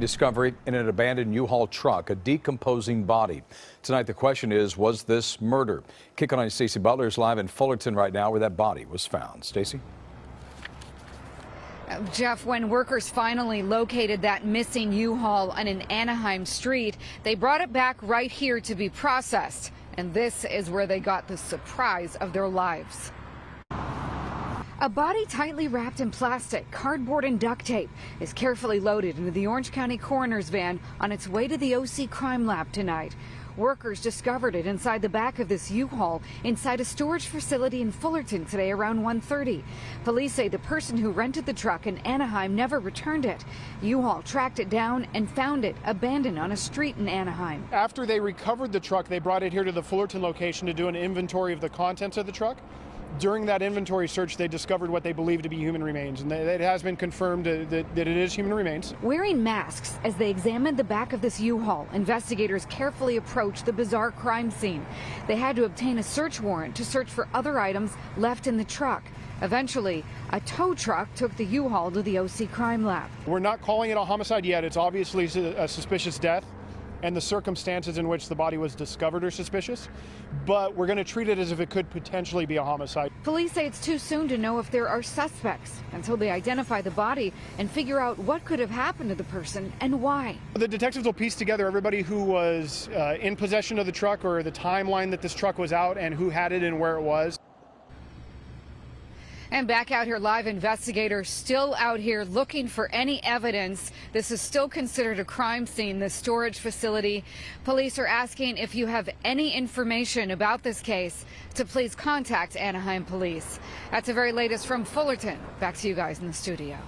discovery in an abandoned U-Haul truck, a decomposing body. Tonight, the question is, was this murder? Kick on Stacy Butler is live in Fullerton right now where that body was found. Stacy? Uh, Jeff, when workers finally located that missing U-Haul on an Anaheim street, they brought it back right here to be processed. And this is where they got the surprise of their lives. A body tightly wrapped in plastic, cardboard, and duct tape is carefully loaded into the Orange County coroner's van on its way to the OC crime lab tonight. Workers discovered it inside the back of this U-Haul inside a storage facility in Fullerton today around 1.30. Police say the person who rented the truck in Anaheim never returned it. U-Haul tracked it down and found it abandoned on a street in Anaheim. After they recovered the truck, they brought it here to the Fullerton location to do an inventory of the contents of the truck during that inventory search, they discovered what they believe to be human remains, and it has been confirmed that, that, it is human remains. Wearing masks as they examined the back of this U-Haul, investigators carefully approached the bizarre crime scene. They had to obtain a search warrant to search for other items left in the truck. Eventually, a tow truck took the U-Haul to the OC crime lab. We're not calling it a homicide yet. It's obviously a suspicious death and the circumstances in which the body was discovered are suspicious, but we're going to treat it as if it could potentially be a homicide. Police say it's too soon to know if there are suspects until they identify the body and figure out what could have happened to the person and why. The detectives will piece together everybody who was uh, in possession of the truck or the timeline that this truck was out and who had it and where it was. And back out here live, investigators still out here looking for any evidence. This is still considered a crime scene, the storage facility. Police are asking if you have any information about this case to please contact Anaheim Police. That's the very latest from Fullerton. Back to you guys in the studio.